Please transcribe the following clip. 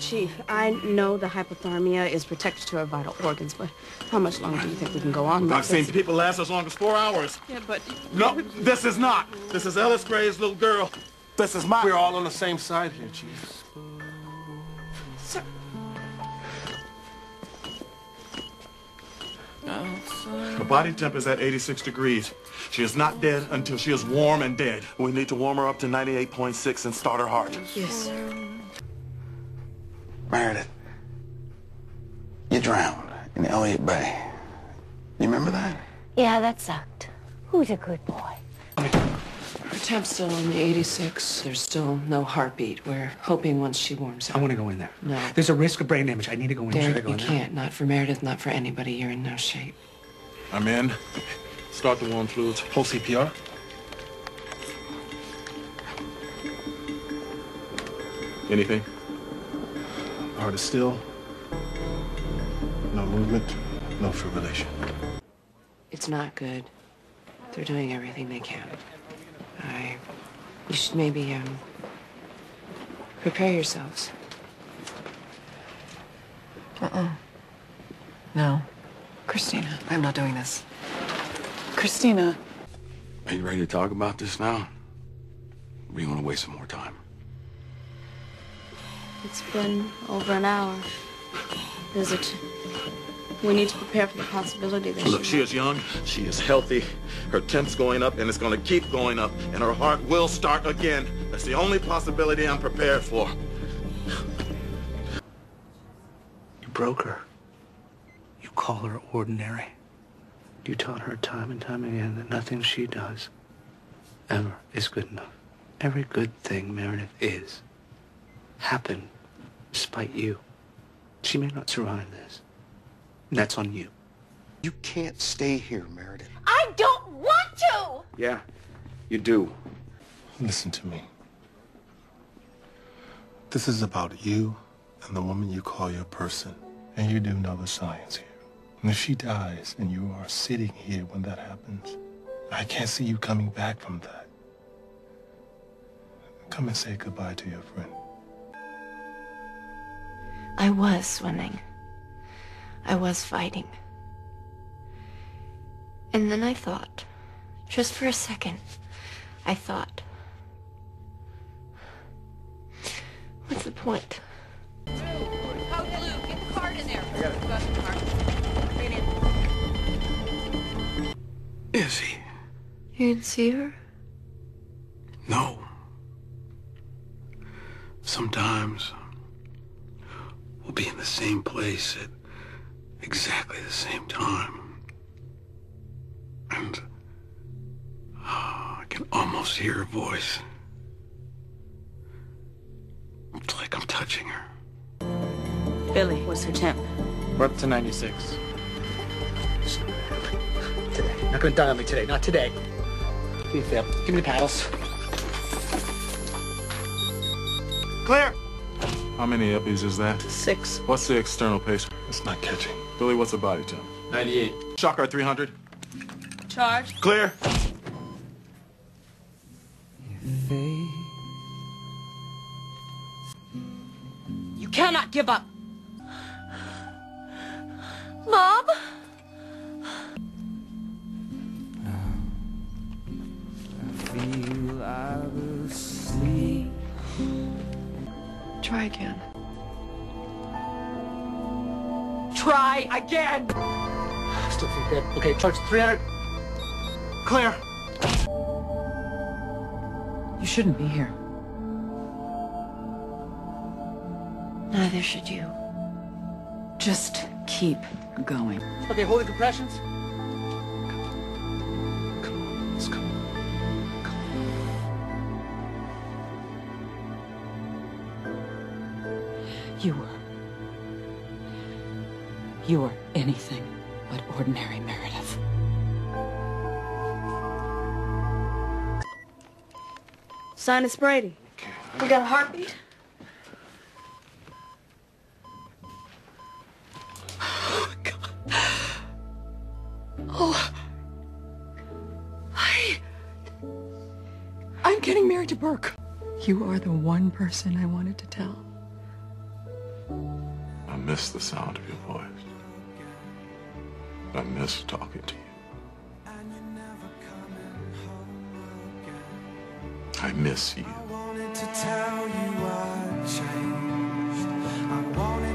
Chief, I know the hypothermia is protected to our vital organs, but how much longer do you think we can go on? I've seen people last as long as four hours. Yeah, but... No, this is not. This is Ellis Gray's little girl. This is my... We're all on the same side here, Chief. Sir... Her body temp is at 86 degrees. She is not dead until she is warm and dead. We need to warm her up to 98.6 and start her heart. Yes, sir. Meredith, you drowned in Elliott Bay. You remember that? Yeah, that sucked. Who's a good boy? Her temp's still only 86. There's still no heartbeat. We're hoping once she warms up. I want to go in there. No. There's a risk of brain damage. I need to go in. Should I Derek, go you in can't. Not for Meredith, not for anybody. You're in no shape. I'm in. Start the warm fluids. Whole CPR? Anything? Heart is still. No movement, no fibrillation. It's not good. They're doing everything they can. I... You should maybe, um... Prepare yourselves. Uh-uh. No. Cristina, I'm not doing this. Cristina. Are you ready to talk about this now? Or do you want to waste some more time? It's been over an hour. Is it? We need to prepare for the possibility that Look, she is young, she is healthy, her temp's going up, and it's going to keep going up, and her heart will start again. That's the only possibility I'm prepared for. You broke her. You call her ordinary. You taught her time and time again that nothing she does ever is good enough. Every good thing Meredith is happened despite you. She may not survive this. And that's on you. You can't stay here, Meredith. I don't want to! Yeah, you do. Listen to me. This is about you and the woman you call your person. And you do know the science here. And if she dies and you are sitting here when that happens, I can't see you coming back from that. Come and say goodbye to your friend. I was swimming. I was fighting. And then I thought, just for a second, I thought, what's the point? Code blue, get the card in there. I got it. Got the card. Bring it in. Izzie. You didn't see her? The same place at exactly the same time. And oh, I can almost hear her voice. It's like I'm touching her. Bailey was her temp. We're up to 96. Today. Not gonna die on me today. Not today. Give me the. Give me the paddles. Clear! How many EPIs is that? Six. What's the external pace? It's not catching. Bailey, what's the body temp? 98. Shocker 300. Charge. Clear. You cannot give up. Try again. Try again. Still think dead. Okay, charge 300. Clear. You shouldn't be here. Neither should you. Just keep going. Okay, holding compressions. You were. You were anything but ordinary Meredith. Sinus Brady. We got a heartbeat? Oh, oh. I. I'm getting married to Burke. You are the one person I wanted to tell. Miss the sound of your voice. I miss talking to you. I miss you. wanted to tell you I changed. I wanted